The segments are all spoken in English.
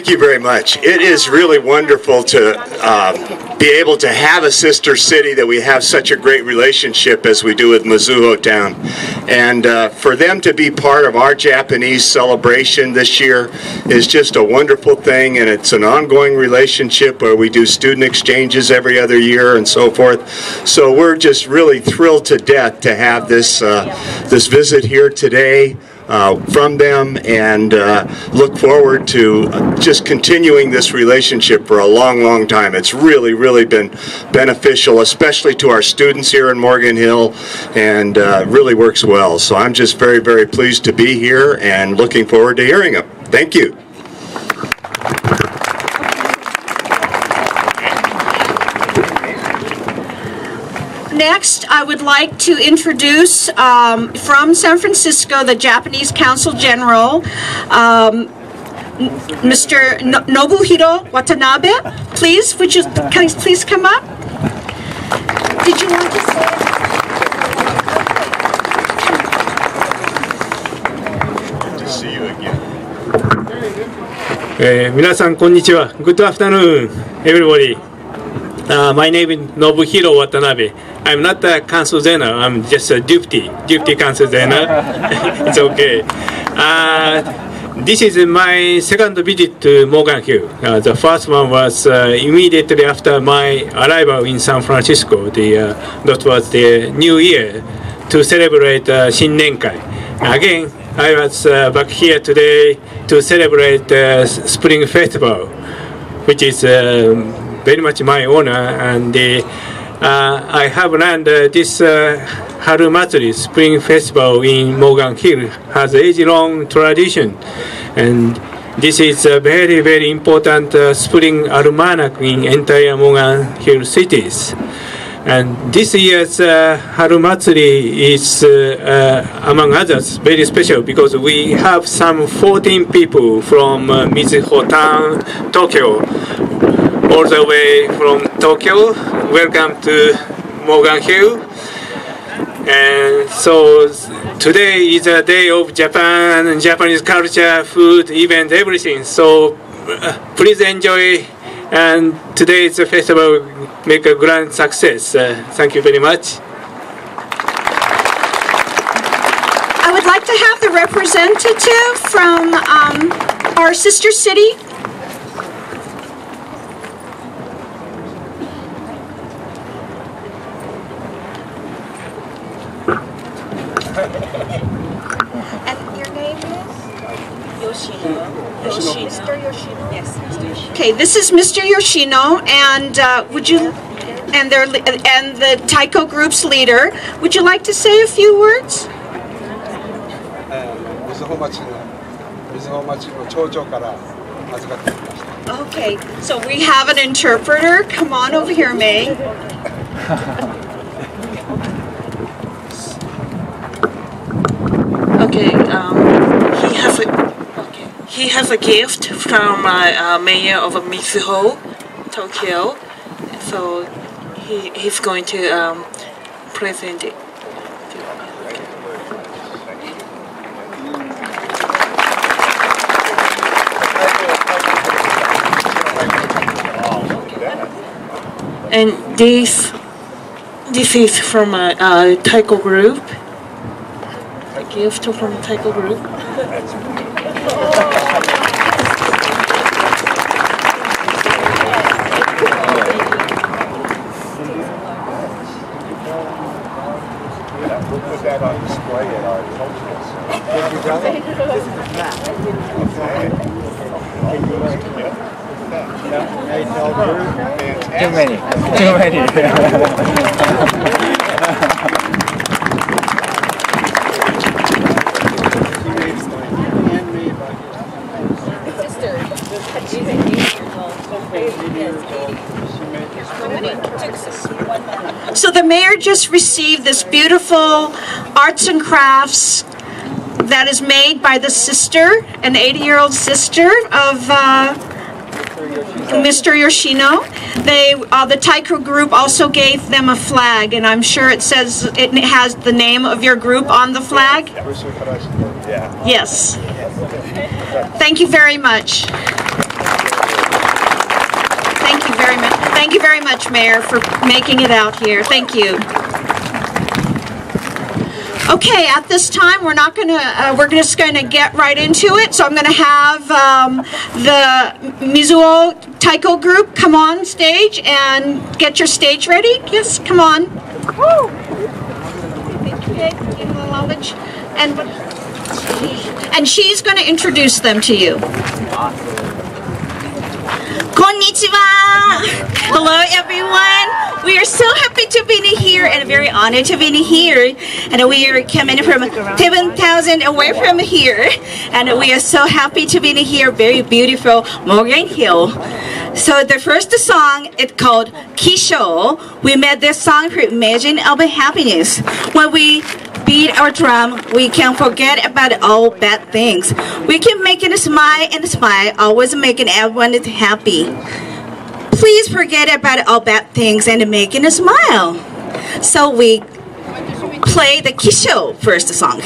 Thank you very much. It is really wonderful to um, be able to have a sister city that we have such a great relationship as we do with Mizuho Town. And uh, for them to be part of our Japanese celebration this year is just a wonderful thing. And it's an ongoing relationship where we do student exchanges every other year and so forth. So we're just really thrilled to death to have this, uh, this visit here today uh, from them and uh, look forward to just continuing this relationship for a long, long time. It's really, really been beneficial, especially to our students here in Morgan Hill, and uh, really works well. So I'm just very, very pleased to be here and looking forward to hearing them. Thank you. next, I would like to introduce um, from San Francisco the Japanese Consul General, um, Mr. No Nobuhiro Watanabe. Please, would you please, please come up? Did you want to say? Eh, uh, 皆さんこんにちは。Good afternoon, everybody. Uh, my name is Nobuhiro Watanabe. I'm not a consul general. I'm just a deputy, deputy consul general. it's okay. Uh, this is my second visit to Morgan Hill. Uh, the first one was uh, immediately after my arrival in San Francisco. The, uh, that was the New Year to celebrate uh, Shinnenkai. Again, I was uh, back here today to celebrate the Spring Festival, which is um, very much my honor. And uh, I have learned uh, this uh, Haru Matsuri Spring Festival in Morgan Hill has age-long tradition, and this is a very very important uh, spring almanac in entire Morgan Hill cities. And this year's uh, Haru Matsuri is, uh, uh, among others, very special because we have some 14 people from uh, Mizuho Town, Tokyo, all the way from Tokyo. Welcome to Morgan Hill. And so today is a day of Japan, and Japanese culture, food, event, everything. So uh, please enjoy. And today's festival make a grand success. Uh, thank you very much. I would like to have the representative from um, our sister city. And your name is? Yoshino. Mr. Yoshino? Yes, Mr. Yoshino. Okay, this is Mr. Yoshino, and uh, would you, and their, and the Taiko Group's leader, would you like to say a few words? 水穂町の水穂町の町長から預かってきました Okay, so we have an interpreter. Come on over here, May. Okay, um, he has a okay. He has a gift from uh, uh, mayor of Mizuho, Tokyo. So he he's going to um, present it. And this this is from a, a Taiko group. A gift from Taiko group. We'll put that on display at our cultural center. Too many. Too many. So the mayor just received this beautiful arts and crafts that is made by the sister, an 80-year-old sister of uh, Mr. Yoshino. They, uh, the Taiko group also gave them a flag, and I'm sure it says it has the name of your group on the flag. Yes. Thank you very much. Thank you very much, Mayor, for making it out here. Thank you. Okay, at this time, we're not gonna, uh, we're just gonna get right into it. So I'm gonna have um, the Mizuho Taiko group come on stage and get your stage ready. Yes, come on. And, and she's gonna introduce them to you. Konnichiwa! Hello everyone! We are so happy to be here and very honored to be here. And we are coming from 7,000 away from here. And we are so happy to be here, very beautiful Morgan Hill. So the first song is called Kisho. We made this song for Imagine of Happiness. When we beat our drum, we can forget about all bad things. We can make it smile and smile, always making everyone happy. Please forget about all bad things and make it smile. So we play the Kisho first song.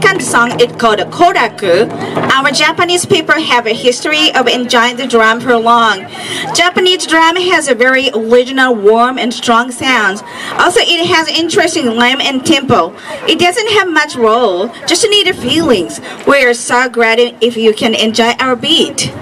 Second song is called Koraku. Our Japanese people have a history of enjoying the drum for long. Japanese drum has a very original, warm, and strong sound. Also, it has interesting rhyme and tempo. It doesn't have much roll, just need feelings. We are so glad if you can enjoy our beat.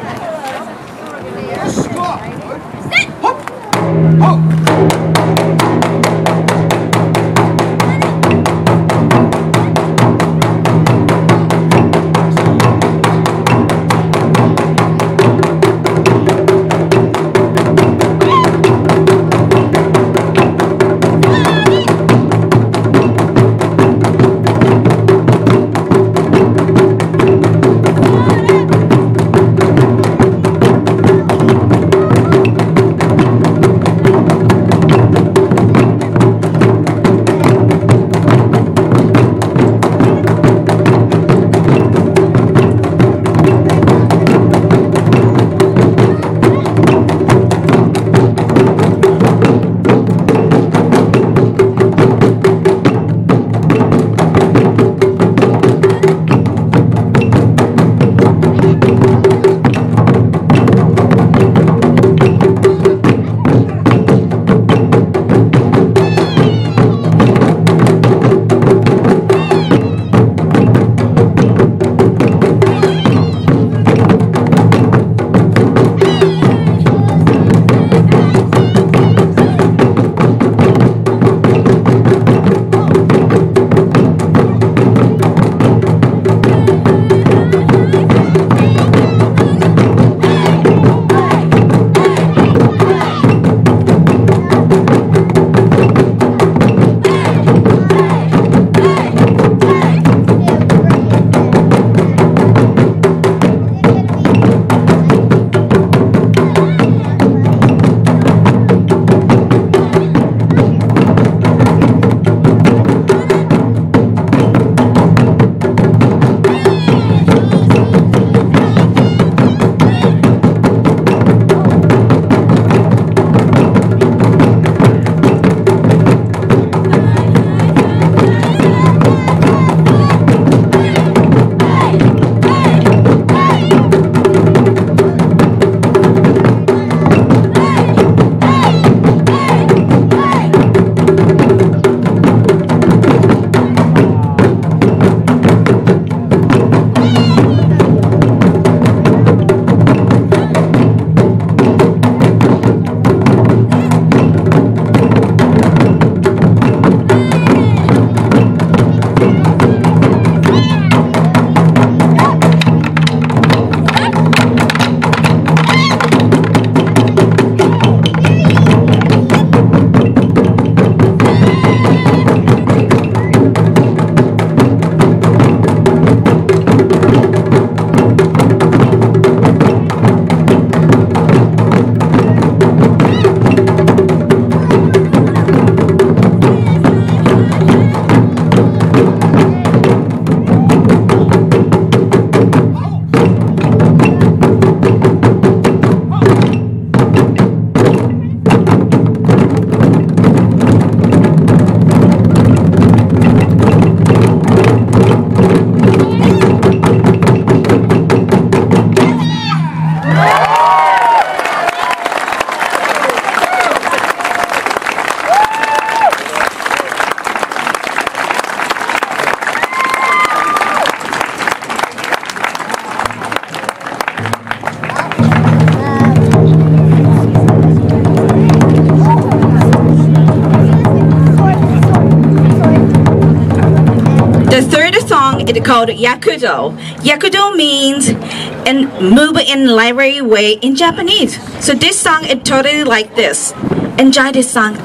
It's called Yakudo. Yakudo means and move in library way in Japanese. So this song is totally like this. Enjoy this song.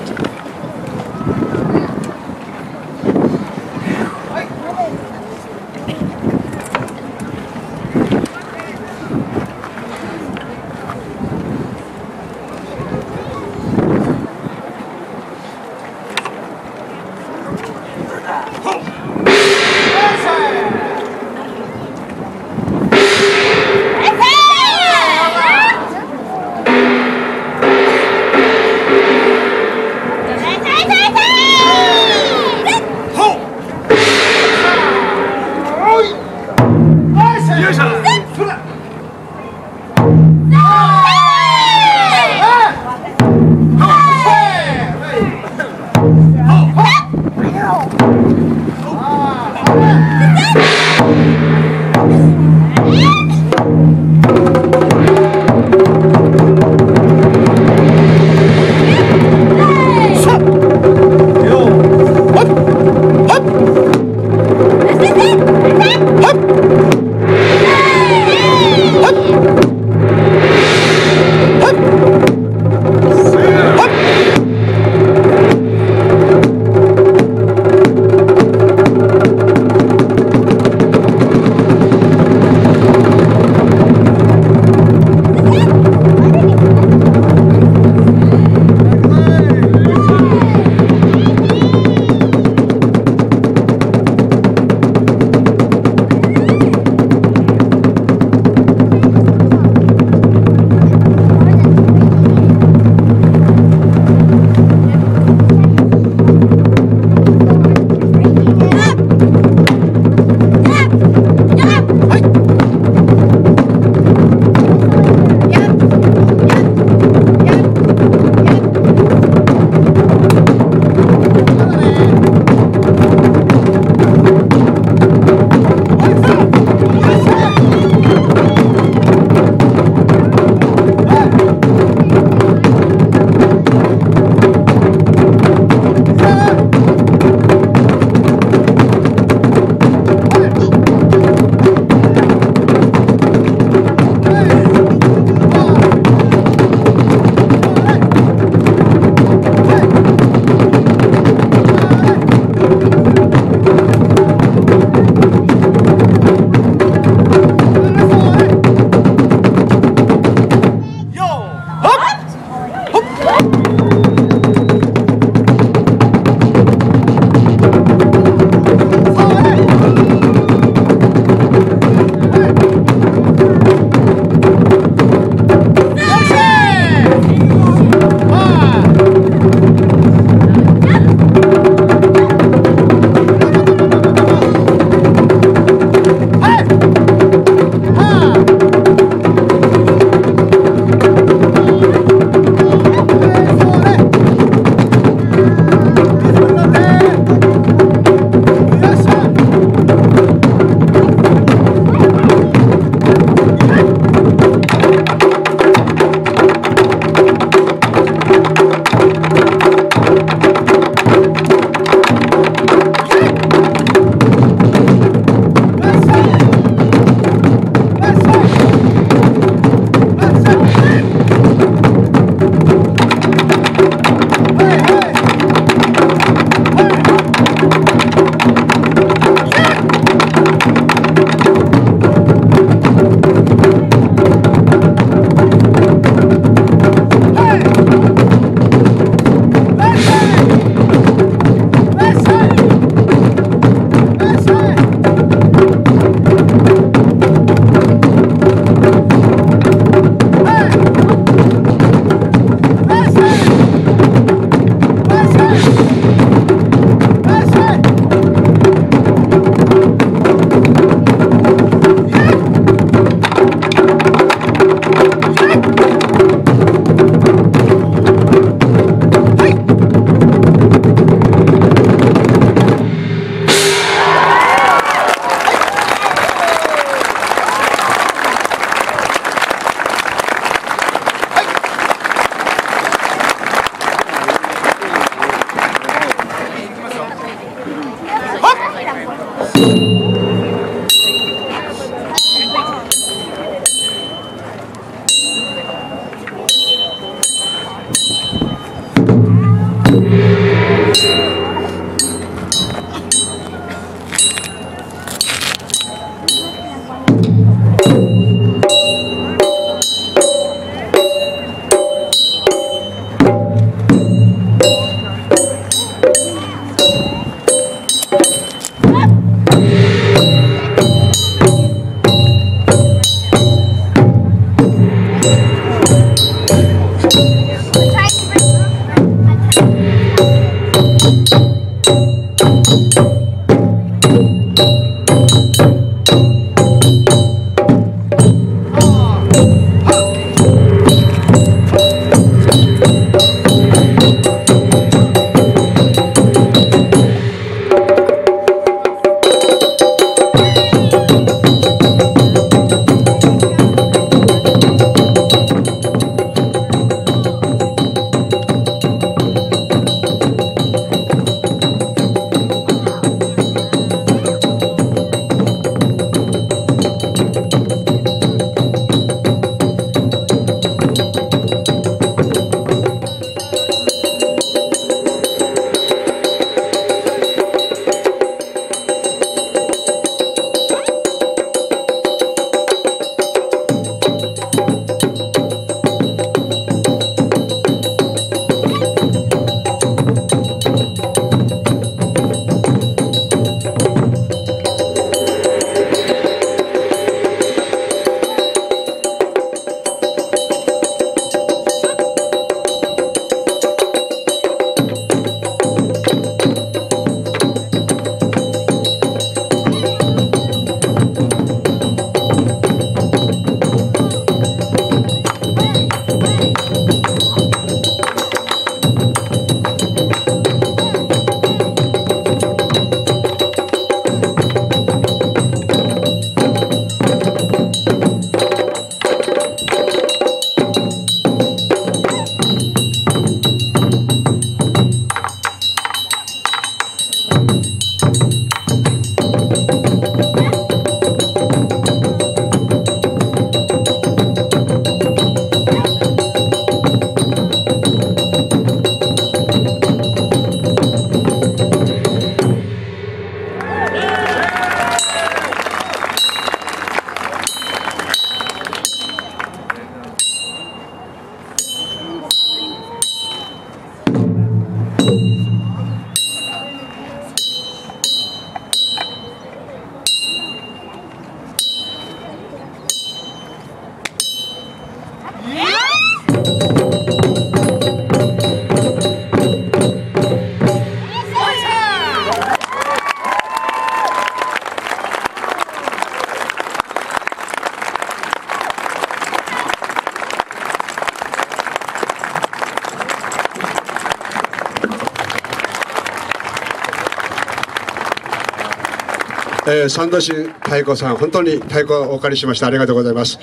えー、三田市太鼓さん本当に太鼓をお借りしましたありがとうございます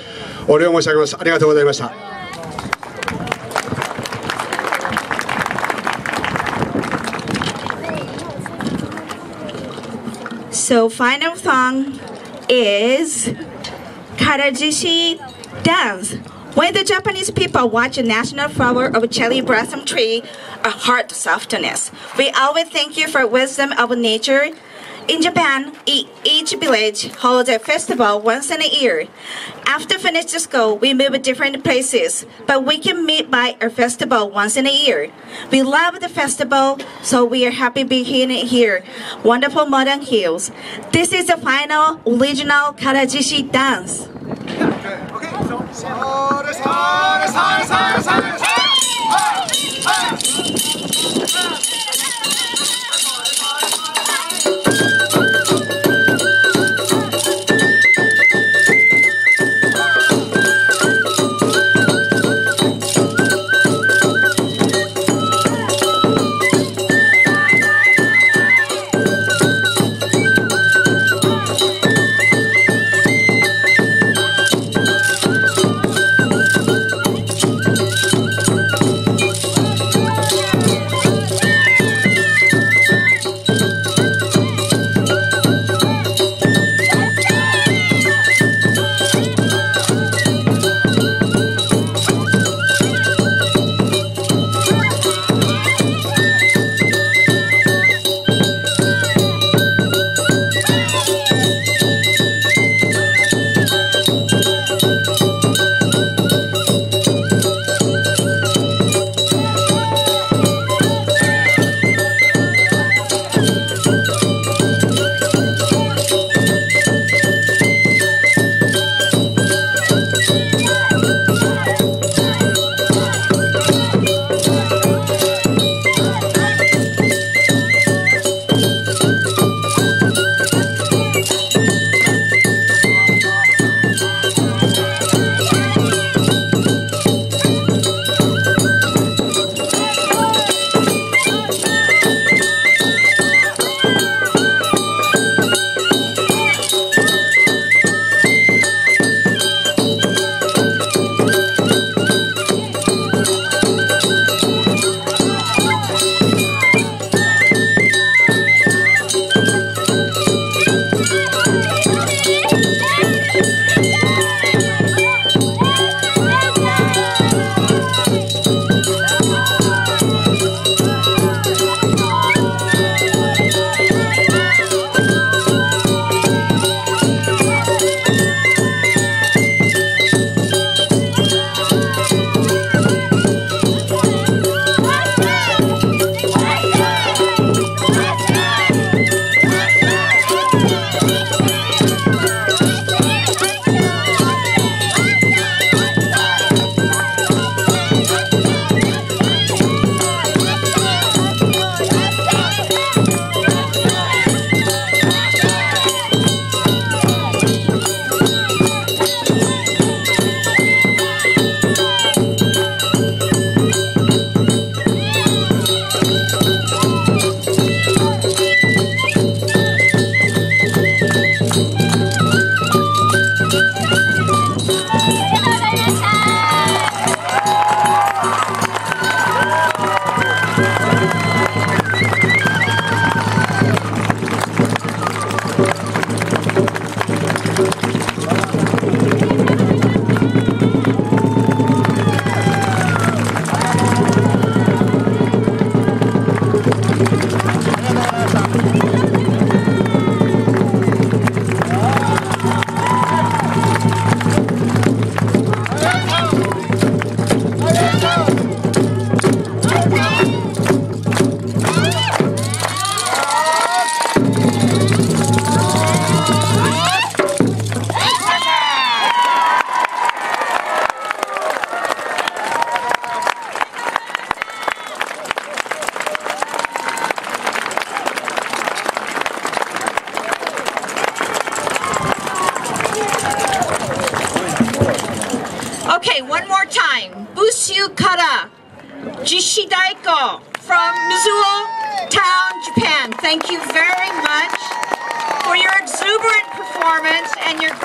お礼を申し上げますありがとうございました So final song is Karajishi Dance. When the Japanese people watch a national flower of cherry blossom tree, a heart softness. We always thank you for wisdom of nature. In Japan, each village holds a festival once in a year. After finishing school, we move to different places, but we can meet by a festival once in a year. We love the festival, so we are happy being here. Wonderful modern hills. This is the final original Karajishi dance. Okay, okay, so, so.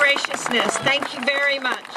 Graciousness. Thank you very much.